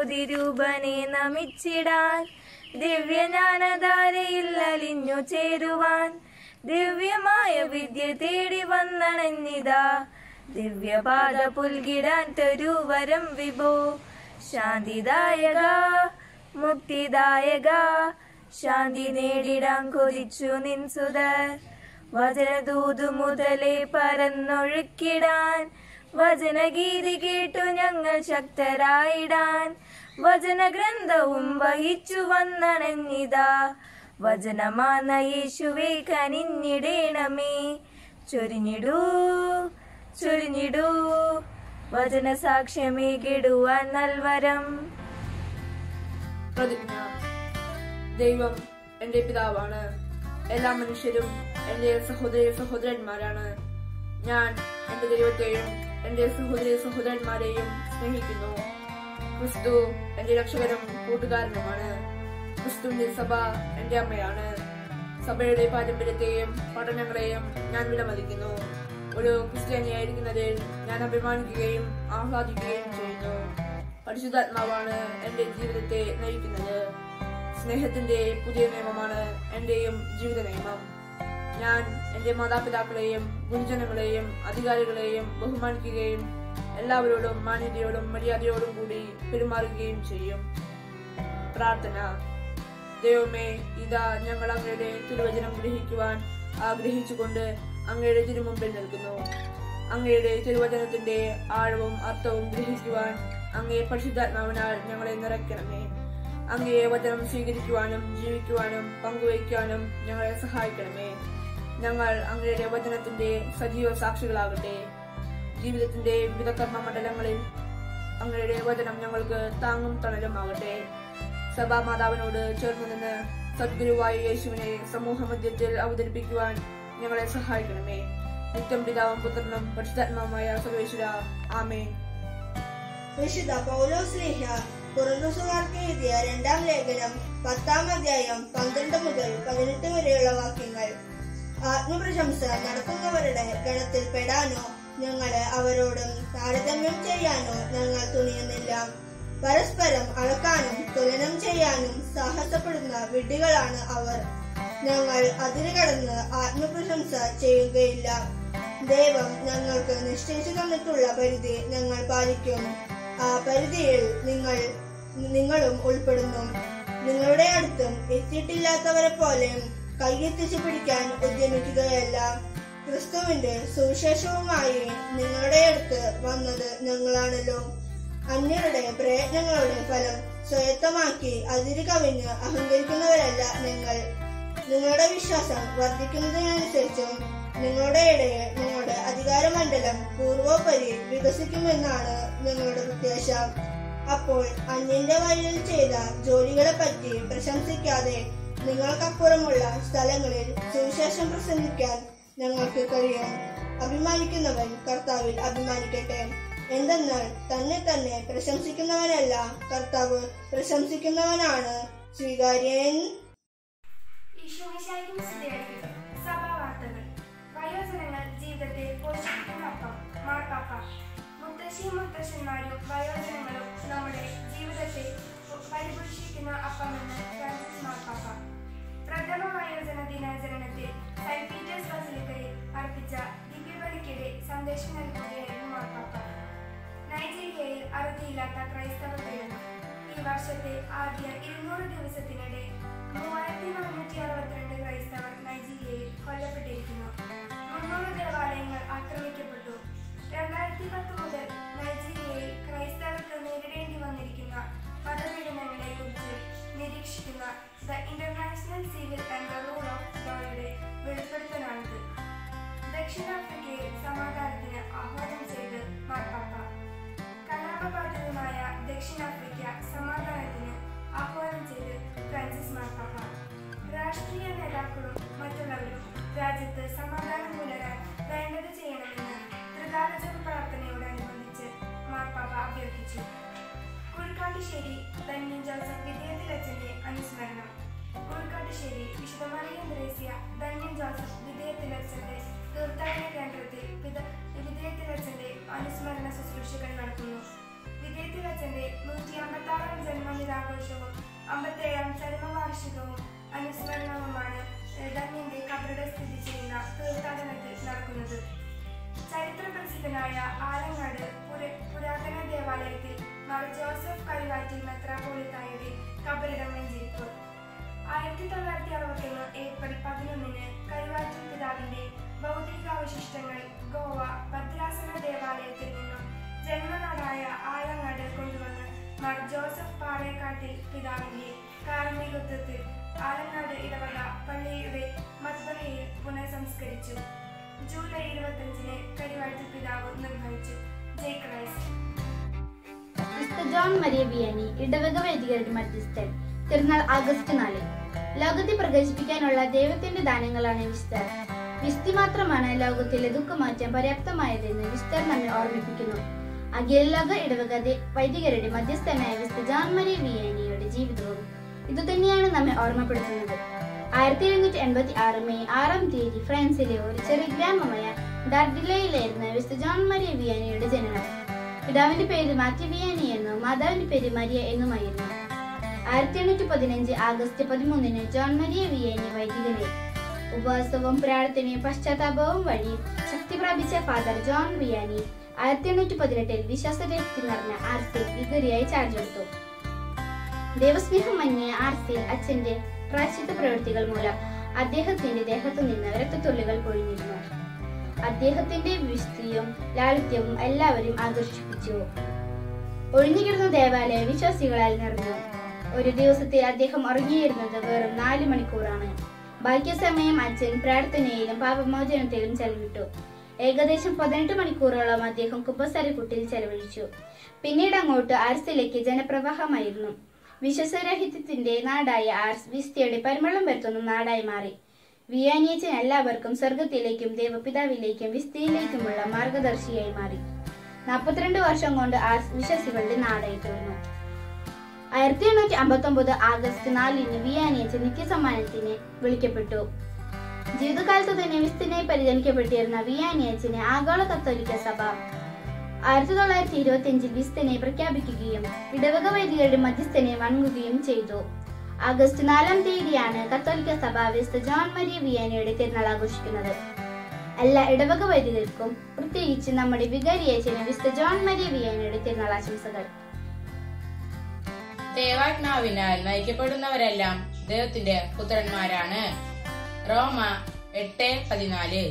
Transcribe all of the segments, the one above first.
ജ്യോതിരൂപനെ നമിച്ചിടാൻ ദിവ്യജ്ഞാനധാരയിൽ അലിഞ്ഞു ചേരുവാൻ ദിവ്യമായ വിദ്യ തേടി വന്നണഞ്ഞിതാ. ദിവ്യപാത പുൽകിടാൻ തരുവരം വിഭോ. ശാന്തിദായക മുക്തിദായക ശാന്തി നേടിടാൻ കൊതിച്ചു നിൻസുതർ വചനദൂതു മുതലേ പരന്നൊഴുക്കിടാൻ വചനഗീതി കേട്ടു ഞങ്ങൾ ശക്തരായിടാൻ. വചനഗ്രന്ഥവും വഹിച്ചു വന്നണഞ്ഞിതാ. വചനമാന യേശുവേ കനിഞ്ഞിടേണമേ. ചൊരിഞ്ഞിടൂ ചൊരിഞ്ഞിടൂ. വചന സാക്ഷ്യമേ കെടുവാൻ നൽവരം. പ്രതിജ്ഞ. ദൈവം എന്റെ പിതാവാണ്. എല്ലാ മനുഷ്യരും എന്റെ സഹോദര സഹോദരന്മാരാണ്. ഞാൻ എന്റെ ദൈവത്തെയും എന്റെ സഹോദരി സഹോദരന്മാരെയും സ്നേഹിക്കുന്നു. ക്രിസ്തു എന്റെ രക്ഷകരും കൂട്ടുകാരനുമാണ്. ക്രിസ്തുവിന്റെ സഭ എന്റെ അമ്മയാണ്. സഭയുടെ പാരമ്പര്യത്തെയും പഠനങ്ങളെയും ഞാൻ വിലമതിക്കുന്നു. ഒരു ക്രിസ്ത്യാനിയായിരിക്കുന്നതിൽ ഞാൻ അഭിമാനിക്കുകയും ആഹ്ലാദിക്കുകയും ചെയ്യുന്നു. പരിശുദ്ധാത്മാവാണ് എന്റെ ജീവിതത്തെ നയിക്കുന്നത്. സ്നേഹത്തിന്റെ പുതിയ നിയമമാണ് എന്റെയും ജീവിത നിയമം ഞാൻ എന്റെ മാതാപിതാക്കളെയും ഗുരുജനങ്ങളെയും അധികാരികളെയും ബഹുമാനിക്കുകയും എല്ലാവരോടും മാന്യതയോടും മര്യാദയോടും കൂടി പെരുമാറുകയും ചെയ്യും. പ്രാർത്ഥന. ദൈവമേ ഇതാ ഞങ്ങൾ അങ്ങയുടെ തിരുവചനം ഗ്രഹിക്കുവാൻ ആഗ്രഹിച്ചുകൊണ്ട് അങ്ങയുടെ തിരുമുമ്പിൽ നിൽക്കുന്നു. അങ്ങയുടെ തിരുവചനത്തിന്റെ ആഴവും അർത്ഥവും ഗ്രഹിക്കുവാൻ അങ്ങയെ പരിശുദ്ധാത്മാവിനാൽ ഞങ്ങളെ നിറയ്ക്കണമേ. അങ്ങയെ വചനം സ്വീകരിക്കുവാനും ജീവിക്കുവാനും പങ്കുവയ്ക്കുവാനും ഞങ്ങളെ സഹായിക്കണമേ. ഞങ്ങൾ അങ്ങയുടെ വചനത്തിന്റെ സജീവ സാക്ഷികളാകട്ടെ. ജീവിതത്തിന്റെ വിവിധ കർമ്മ മണ്ഡലങ്ങളിൽ അങ്ങയുടെ വചനം ഞങ്ങൾക്ക് താങ്ങും തണലുമാകട്ടെ. സഭാമാതാവിനോട് ചേർന്ന് നിന്ന് സദ്ഗുരുവായ യേശുവിനെ സമൂഹ മധ്യത്തിൽ അവതരിപ്പിക്കുവാൻ ഞങ്ങളെ സഹായിക്കണമേ. നിത്യം പിതാവും പുത്രനും പരിശുദ്ധാത്മാവുമായ സർവേശ്വര. ആമേ വിശുദ്ധ പൗലോസ്ലേഹ കുറുന്നുസുകാർക്ക് എഴുതിയ രണ്ടാം ലേഖനം പത്താം അധ്യായം പന്ത്രണ്ട് മുതൽ പതിനെട്ട് വരെയുള്ള വാക്യങ്ങൾ. ആത്മപ്രശംസ നടത്തുന്നവരുടെ ഗണത്തിൽ പെടാനോ ഞങ്ങളെ അവരോടും താരതമ്യം ചെയ്യാനോ ഞങ്ങൾ തുനിയുന്നില്ല. പരസ്പരം അളക്കാനും തുലനം ചെയ്യാനും സാഹസപ്പെടുന്ന വിഡ്ഢികളാണ് അവർ. ഞങ്ങൾ അതിര് കടന്ന് ആത്മപ്രശംസ ചെയ്യുകയില്ല. ദൈവം ഞങ്ങൾക്ക് നിശ്ചയിച്ചു തന്നിട്ടുള്ള പരിധി ഞങ്ങൾ പാലിക്കും. ആ പരിധിയിൽ നിങ്ങൾ നിങ്ങളും ഉൾപ്പെടുന്നു. നിങ്ങളുടെ അടുത്തും എത്തിയിട്ടില്ലാത്തവരെ പോലെ കൈയെത്തിച്ചു പിടിക്കാൻ ഉദ്യമിക്കുകയല്ല ക്രിസ്തുവിന്റെ സുവിശേഷവുമായി നിങ്ങളുടെ അടുത്ത് വന്നത് ഞങ്ങളാണല്ലോ. അന്യരുടെ പ്രയത്നങ്ങളുടെ ഫലം സ്വയത്തമാക്കി അതിര് കവിഞ്ഞ് അഹങ്കരിക്കുന്നവരല്ല നിങ്ങൾ. നിങ്ങളുടെ വിശ്വാസം വർദ്ധിക്കുന്നതിനനുസരിച്ചും നിങ്ങളുടെ ഇടയിൽ നിങ്ങളുടെ അധികാരമണ്ഡലം പൂർവോപരി വികസിക്കുമെന്നാണ് ഞങ്ങളുടെ പ്രത്യാശ അപ്പോൾ അന്യന്റെ വഴിയിൽ ചെയ്ത ജോലികളെ പറ്റി പ്രശംസിക്കാതെ നിങ്ങൾക്കപ്പുറമുള്ള സ്ഥലങ്ങളിൽ സുവിശേഷം പ്രസംഗിക്കാൻ ഞങ്ങൾക്ക് കഴിയും അഭിമാനിക്കുന്നവൻ കർത്താവിൽ അഭിമാനിക്കട്ടെ. എന്തെന്നാൽ തന്നെ തന്നെ പ്രശംസിക്കുന്നവനല്ല കർത്താവ് പ്രശംസിക്കുന്നവനാണ്. സ്വീകാര്യൻ. വയോജനങ്ങൾ ജീവിതത്തെ പോഷിപ്പിക്കുന്ന അപ്പം മാർപ്പാപ്പ. മുത്തശ്ശിയും മുത്തശ്ശന്മാരും വയോജനങ്ങളും നമ്മുടെ ജീവിതത്തെ പരിപോഷിക്കുന്ന അപ്പമെന്ന് ഫ്രാൻസിസ് മാർപ്പാപ്പ. പ്രഥമ വയോജന ദിനാചരണത്തിൽ സെന്റ് പീറ്റേഴ്സ് ബസിലിക്കയിൽ അർപ്പിച്ച ദിവ്യബലിക്കിടെ സന്ദേശം നൽകുകയായിരുന്നു മാർപ്പാപ്പ. നൈജീരിയയിൽ അറുതിയില്ലാത്ത ക്രൈസ്തവ പീഡനം. ഈ വർഷത്തെ ആദ്യ ഇരുന്നൂറ് ദിവസത്തിനിടെ മൂവായിരത്തി നാനൂറ്റി അറുപത്തിരണ്ട് ദക്ഷിണാഫ്രിക്ക സമാധാനത്തിന് ആഹ്വാനം ചെയ്ത് ഫ്രാൻസിസ് മാർപ്പാപ്പ. രാഷ്ട്രീയ നേതാക്കളും മറ്റുള്ളവരും രാജ്യത്ത് സമാധാനം പുലരാൻ വേണ്ടത് ചെയ്യണമെന്ന് ത്രികാലജപ പ്രാർത്ഥനയോടനുബന്ധിച്ച് മാർപ്പാപ്പ അഭ്യർത്ഥിച്ചു. കുഴിക്കാട്ടുശ്ശേരി ധന്യൻ ജോസഫ് വിധേയത്തിലച്ഛന്റെ അനുസ്മരണം. കുഴിക്കാട്ടുശ്ശേരി വിശുദ്ധ ദേശീയ ധന്യൻ ജോസഫ് വിധേയത്തിലച്ഛന്റെ തീർത്ഥാടന കേന്ദ്രത്തിൽ വിധേയത്തിലച്ഛന്റെ അനുസ്മരണ ശുശ്രൂഷകൾ തികച്ചന്റെ നൂറ്റി അമ്പത്തി ആറാം ജന്മദിനാഘോഷവും അമ്പത്തേഴാം ചരമവാർഷികവും അനുസ്മരണവുമാണ് ധന്യന്റെ കബറുടെ സ്ഥിതി ചെയ്യുന്ന തീർത്ഥാടനത്തിൽ നടക്കുന്നത്. ചരിത്ര പ്രസിദ്ധനായ ആലങ്ങാട് പുര- പുരാതന ദേവാലയത്തിൽ മാർ ജോസഫ് കരിവാറ്റിൽ മെത്രാപോളിത്തായുടെ കബറിടം വെഞ്ചരിപ്പ് ആയിരത്തി തൊള്ളായിരത്തി അറുപത്തൊന്ന് ഏപ്രിൽ പതിനൊന്നിന് കരുവാറ്റൂർ പിതാവിന്റെ ഭൗതികാവശിഷ്ടങ്ങൾ ഗോവ ഭദ്രാസന ദേവാലയത്തിൽ നിന്നും ജന്മനാടായ ആലങ്ങാട് കൊണ്ടുവന്ന് മാർ ജോസഫ് പാറേക്കാട്ടിൽ പിതാവിന്റെ കാർമ്മികത്വത്തിൽ ആലങ്ങാട് ഇടവക പള്ളിയുടെ മദ്ബഹയിൽ പുനഃസംസ്കരിച്ചു. ജൂലൈ ഇരുപത്തിയഞ്ചിന് കരിവാഴ്ച പിതാവ് നിർവഹിച്ചു. ജയ് Christ. Mister John Maria Vianney ഇടവക വൈദികരുടെ മധ്യസ്ഥൻ. തിരുനാൾ ആഗസ്റ്റ് നാല് ലോകത്തെ പ്രകാശിപ്പിക്കാനുള്ള ദൈവത്തിന്റെ ദാനങ്ങളാണ് വിസ്തർ. വിസ്തി മാത്രമാണ് ലോകത്തിലെ ദുഃഖമാറ്റം പര്യാപ്തമായതെന്ന് വിസ്തർ നമ്മെ ഓർമ്മിപ്പിക്കുന്നു. അഖില ഇടവകതെ വൈദികരുടെ മധ്യസ്ഥനായ വിശുദ്ധ ജോൺ മരിയ വിയാനിയുടെ ജീവിതവും ഇതുതന്നെയാണ് നമ്മെ ഓർമ്മപ്പെടുത്തുന്നത്. ആയിരത്തി എഴുന്നൂറ്റി എൺപത്തി ആറ് മെയ് ആറാം തീയതി ഫ്രാൻസിലെ ഒരു ചെറിയ ഗ്രാമമായ ഡാർഡിലയിലായിരുന്നു വിസ്തർ ജോൺ മരിയ വിയാനിയുടെ ജനനം. പിതാവിന്റെ പേര് മാറ്റി വിയാനി എന്നും മാതാവിന്റെ പേര് മരിയ എന്നുമായിരുന്നു. ആയിരത്തി എണ്ണൂറ്റി പതിനഞ്ച് ആഗസ്റ്റ് പതിമൂന്നിന് ജോൺ മരിയ വിയാനി വൈദികനെ ഉപവാസവും പ്രാർത്ഥനയും പശ്ചാത്താപവും വഴി ശക്തി പ്രാപിച്ച ഫാദർ ജോൺ വിയാനി ആയിരത്തി എണ്ണൂറ്റി പതിനെട്ടിൽ വിശ്വാസത്തിൽ നടന്ന ആർസിൽ വിഗരിയായി ചാർജ് എടുത്തു. ദൈവസ്നേഹം മങ്ങിയ ആർസിൽ അച്ഛന്റെ പ്രാശ്ചിത്ത പ്രവൃത്തികൾ മൂലം അദ്ദേഹത്തിന്റെ ദേഹത്തു നിന്ന് രക്തത്തുള്ളികൾ പൊഴിഞ്ഞിരുന്നു അദ്ദേഹത്തിന്റെ വിസ്തൃയും ലാളിത്യവും എല്ലാവരും ആകർഷിപ്പിച്ചു ഒഴിഞ്ഞുകിടന്ന ദേവാലയം വിശ്വാസികളാൽ നിറഞ്ഞു. ഒരു ദിവസത്തെ അദ്ദേഹം ഉറങ്ങിയിരുന്നത് വെറും നാല് മണിക്കൂറാണ്. ബാക്കി സമയം അച്ഛൻ പ്രാർത്ഥനയിലും പാപമോചനത്തിലും ചെലവിട്ടു. ഏകദേശം പതിനെട്ട് മണിക്കൂറോളം അദ്ദേഹം കുമ്പസാരക്കുട്ടിൽ ചെലവഴിച്ചു. പിന്നീട് അങ്ങോട്ട് ആർസിലേക്ക് ജനപ്രവാഹമായിരുന്നു. വിശ്വസരഹിത്യത്തിന്റെ നാടായ ആർസ് വിസ്തയുടെ പരിമളം വരുത്തുന്ന നാടായി മാറി. വിയാനിയച്ചൻ എല്ലാവർക്കും സ്വർഗത്തിലേക്കും ദേവപിതാവിലേക്കും വിസ്തയിലേക്കുമുള്ള മാർഗദർശിയായി മാറി. നാൽപ്പത്തിരണ്ട് വർഷം കൊണ്ട് ആർസ് വിശ്വസികളുടെ നാടായി തീർന്നു. ആയിരത്തി എണ്ണൂറ്റി അമ്പത്തി ഒമ്പത് ആഗസ്റ്റ് നാലിന് വിയാനിയച്ച നിത്യസമ്മാനത്തിന് വിളിക്കപ്പെട്ടു. ജീവിതകാലത്ത് തന്നെ വിസ്തിനായി പരിഗണിക്കപ്പെട്ടിരുന്ന വിയാനിയച്ചിനെ ആഗോള കത്തോലിക്ക സഭ ആയിരത്തി തൊള്ളായിരത്തി ഇരുപത്തി അഞ്ചിൽ വിസ്തനെ പ്രഖ്യാപിക്കുകയും ഇടവക വൈദികരുടെ മധ്യസ്ഥനെ വണങ്ങുകയും ചെയ്തു. ആഗസ്റ്റ് നാലാം തീയതിയാണ് കത്തോലിക്ക സഭ വിസ്ത ജോൺ മരിയ വിയാനിയുടെ തിരുനാൾ ആഘോഷിക്കുന്നത്. എല്ലാ ഇടവക വൈദികർക്കും പ്രത്യേകിച്ച് നമ്മുടെ വികാരിയച്ചന് വിസ്ത ജോൺ മരിയ വിയാനിയുടെ തിരുനാൾ ആശംസകൾ. ദേവാത്മാവിനാൽ നയിക്കപ്പെടുന്നവരെല്ലാം ദൈവത്തിന്റെ പുത്രന്മാരാണ്. റോമ എട്ട് പതിനാല്.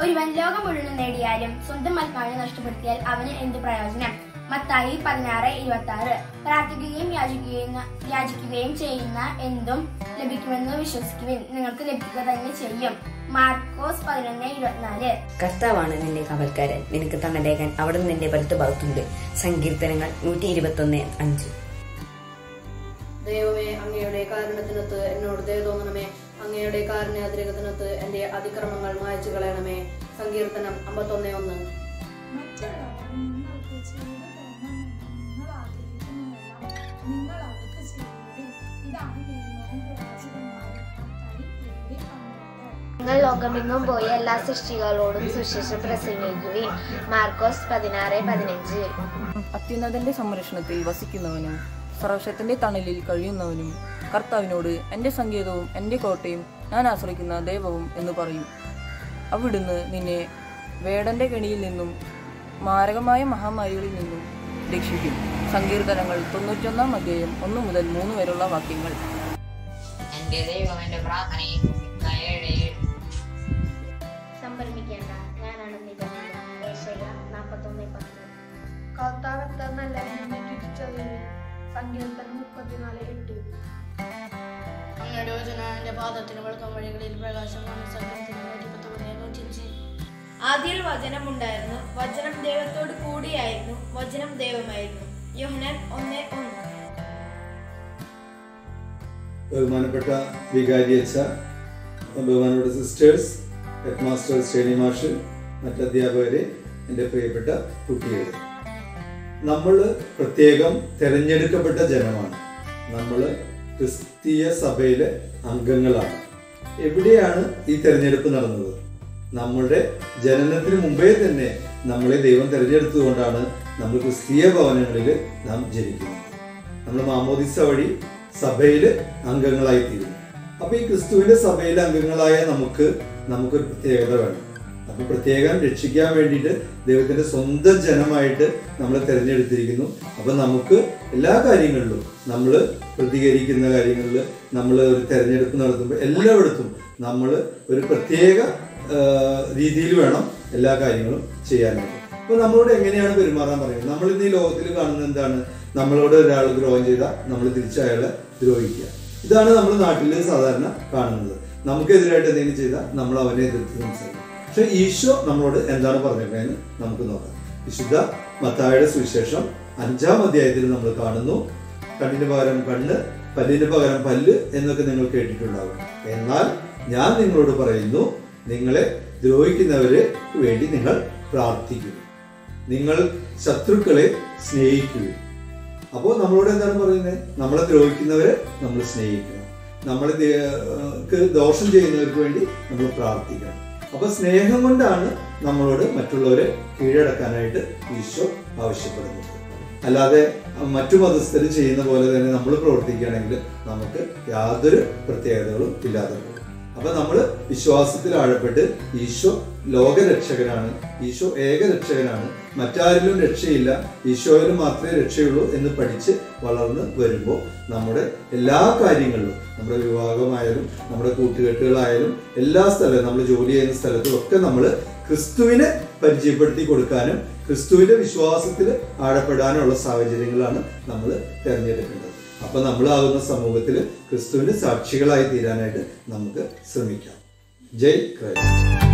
ഒരുവൻ ലോകം മുഴുവൻ നേടിയാലും സ്വന്തം ആത്മാവിനെ നഷ്ടപ്പെടുത്തിയാൽ അവന് എന്ത് പ്രയോജനം? മത്തായി പതിനാറ് ഇരുപത്തി ആറ് പ്രാർത്ഥിക്കുകയും യാചിക്കുകയും യാചിക്കുകയും ചെയ്യുന്ന എന്തും ലഭിക്കുമെന്ന് വിശ്വസിക്കുവിൻ. നിങ്ങൾക്ക് ലഭിക്കുക തന്നെ ചെയ്യും. മാർക്കോസ് പതിനൊന്ന് ഇരുപത്തിനാല്. കർത്താവാണ് നിന്റെ കാവൽക്കാരൻ. നിനക്ക് തണലേകാൻ അവിടെ നിന്റെ വലത്തു ഭാഗത്തുണ്ട് സങ്കീർത്തനങ്ങൾ നൂറ്റി ഇരുപത്തി ഒന്ന് അഞ്ച്. ദൈവമേ അങ്ങയുടെ കാരണത്തിനൊത്ത് എന്നോട് ദയ തോന്നണമേ. അങ്ങയുടെ കാരുണ്യാതിരകത്തിനൊത്ത് എന്റെ അതിക്രമങ്ങൾ മായച്ചു കളയണമേ സങ്കീർത്തനം അമ്പത്തൊന്ന് ഒന്ന്. നിങ്ങൾ നിങ്ങൾ ഇതാണ് നിങ്ങൾ ലോകമെങ്ങും പോയി എല്ലാ സൃഷ്ടികളോടും സുശേഷം പ്രസംഗിക്കുവിൻ മാർക്കോസ് പതിനാറ് പതിനഞ്ച്. അത്യുന്നതന്റെ സംരക്ഷണത്തിൽ വസിക്കുന്നവനും സർവശത്തിന്റെ തണലിൽ കഴിയുന്നവനും കർത്താവിനോട് എന്റെ സങ്കേതവും എന്റെ കോട്ടയും ഞാൻ ആശ്രയിക്കുന്ന ദൈവവും എന്ന് പറയും. അവിടുന്ന് നിന്നെ വേടന്റെ കെണിയിൽ നിന്നും മാരകമായ മഹാമാരികളിൽ നിന്നും രക്ഷിക്കും. സങ്കീർത്തനങ്ങൾ തൊണ്ണൂറ്റൊന്നാം അധ്യായം ഒന്നു മുതൽ മൂന്ന് വരെയുള്ള വാക്യങ്ങൾ. എന്റെ ദൈവം എന്റെ പ്രാർത്ഥനയും സംഭ്രമിക്കേണ്ട. ഞാനാണ് സങ്കീർത്തനം മുപ്പത്തിനാല് എട്ട്. അങ്ങയുടെ വചനം എന്റെ പാദത്തിന് വെളുക്കം വഴികളിൽ പ്രകാശമാണ് സങ്കീർത്തനം നൂറ്റി പത്തൊമ്പത് ആദ്യയിൽ വചനമുണ്ടായിരുന്നു. വചനം ദൈവത്തോട് കൂടിയായിരുന്നു. വചനം ദൈവമായിരുന്നു. യോഹനൻ ഒന്ന് ഒന്ന്. ബഹുമാനപ്പെട്ട വികാരിയച്ച ബഹുമാനപ്പെട്ട സിസ്റ്റേഴ്സ് ഹെഡ് മാസ്റ്റർ ശ്രേണി മാഷ് മറ്റധ്യാപകരെ എന്റെ പ്രിയപ്പെട്ട കുട്ടികൾ നമ്മൾ പ്രത്യേകം തിരഞ്ഞെടുക്കപ്പെട്ട ജനമാണ്. നമ്മൾ ക്രിസ്തീയ സഭയിലെ അംഗങ്ങളാണ്. എവിടെയാണ് ഈ തെരഞ്ഞെടുപ്പ് നടന്നത്? നമ്മളുടെ ജനനത്തിന് മുമ്പേ തന്നെ നമ്മളെ ദൈവം തിരഞ്ഞെടുത്തുകൊണ്ടാണ് നമ്മൾ ക്രിസ്തീയ ഭവനങ്ങളിൽ നാം ജനിക്കുന്നത്. നമ്മൾ മാമോദിസ വഴി സഭയിൽ അംഗങ്ങളായി തീരും അപ്പൊ ഈ ക്രിസ്തുവിന്റെ സഭയിലെ അംഗങ്ങളായ നമുക്ക് നമുക്ക് ഒരു പ്രത്യേകത വേണം. അപ്പൊ പ്രത്യേകം രക്ഷിക്കാൻ വേണ്ടിയിട്ട് ദൈവത്തിന്റെ സ്വന്തം ജനമായിട്ട് നമ്മളെ തിരഞ്ഞെടുത്തിരിക്കുന്നു. അപ്പൊ നമുക്ക് എല്ലാ കാര്യങ്ങളിലും നമ്മൾ പ്രതികരിക്കുന്ന കാര്യങ്ങളിൽ നമ്മൾ ഒരു തെരഞ്ഞെടുപ്പ് നടത്തുമ്പോൾ എല്ലായിടത്തും നമ്മൾ ഒരു പ്രത്യേക രീതിയിൽ വേണം എല്ലാ കാര്യങ്ങളും ചെയ്യാനായിട്ട്. അപ്പൊ നമ്മളോട് എങ്ങനെയാണ് പെരുമാറാൻ പറയുന്നത്? നമ്മൾ ഇന്ന് ഈ ലോകത്തിൽ കാണുന്നത് എന്താണ്? നമ്മളോട് ഒരാൾ ദ്രോഹം ചെയ്താൽ നമ്മൾ തിരിച്ച് അയാളെ ദ്രോഹിക്കുക. ഇതാണ് നമ്മൾ നാട്ടിൽ സാധാരണ കാണുന്നത്. നമുക്കെതിരായിട്ട് എന്തെങ്കിലും ചെയ്താൽ നമ്മൾ അവനെ എതിർത്ത് സംസാരിക്കും. പക്ഷെ ഈശോ നമ്മളോട് എന്താണ് പറഞ്ഞിരിക്കുന്നതെന്ന് നമുക്ക് നോക്കാം. വിശുദ്ധ മത്തായുടെ സുവിശേഷം അഞ്ചാം അധ്യായത്തിൽ നമ്മൾ കാണുന്നു. കണ്ണിന് പകരം കണ്ണ് പല്ലിന് പകരം പല്ല് എന്നൊക്കെ നിങ്ങൾ കേട്ടിട്ടുണ്ടാകും. എന്നാൽ ഞാൻ നിങ്ങളോട് പറയുന്നു നിങ്ങളെ ദ്രോഹിക്കുന്നവരെ വേണ്ടി നിങ്ങൾ പ്രാർത്ഥിക്കുക നിങ്ങൾ ശത്രുക്കളെ സ്നേഹിക്കുക അപ്പോൾ നമ്മളോട് എന്താണ് പറയുന്നത് നമ്മളെ ദ്രോഹിക്കുന്നവരെ നമ്മൾ സ്നേഹിക്കണം. നമ്മളെ ദോഷം ചെയ്യുന്നവർക്ക് വേണ്ടി നമ്മൾ പ്രാർത്ഥിക്കണം. അപ്പൊ സ്നേഹം കൊണ്ടാണ് നമ്മളോട് മറ്റുള്ളവരെ കീഴടക്കാനായിട്ട് ഈശോ ആവശ്യപ്പെടുന്നത്. അല്ലാതെ മറ്റു മതസ്ഥർ ചെയ്യുന്ന പോലെ തന്നെ നമ്മൾ പ്രവർത്തിക്കുകയാണെങ്കിൽ നമുക്ക് യാതൊരു പ്രത്യേകതകളും ഇല്ലാതെ പോകും. അപ്പൊ നമ്മൾ വിശ്വാസത്തിൽ ആഴപ്പെട്ട് ഈശോ ലോകരക്ഷകനാണ്. ഈശോ ഏകരക്ഷകനാണ്. മറ്റാരിലും രക്ഷയില്ല. ഈശോയിൽ മാത്രമേ രക്ഷയുള്ളൂ എന്ന് പഠിച്ച് വളർന്ന് വരുമ്പോൾ നമ്മുടെ എല്ലാ കാര്യങ്ങളിലും നമ്മുടെ വിവാഹമായാലും നമ്മുടെ കൂട്ടുകെട്ടുകളായാലും എല്ലാ സ്ഥലവും നമ്മൾ ജോലി ചെയ്യുന്ന സ്ഥലത്തും ഒക്കെ നമ്മൾ ക്രിസ്തുവിനെ പരിചയപ്പെടുത്തി കൊടുക്കാനും ക്രിസ്തുവിന്റെ വിശ്വാസത്തിൽ ആഴപ്പെടാനുള്ള സാഹചര്യങ്ങളാണ് നമ്മൾ തിരഞ്ഞെടുക്കേണ്ടത്. അപ്പൊ നമ്മളാകുന്ന സമൂഹത്തിൽ ക്രിസ്തുവിന് സാക്ഷികളായി തീരാനായിട്ട് നമുക്ക് ശ്രമിക്കാം. ജയ് ക്രൈസ്റ്റ്.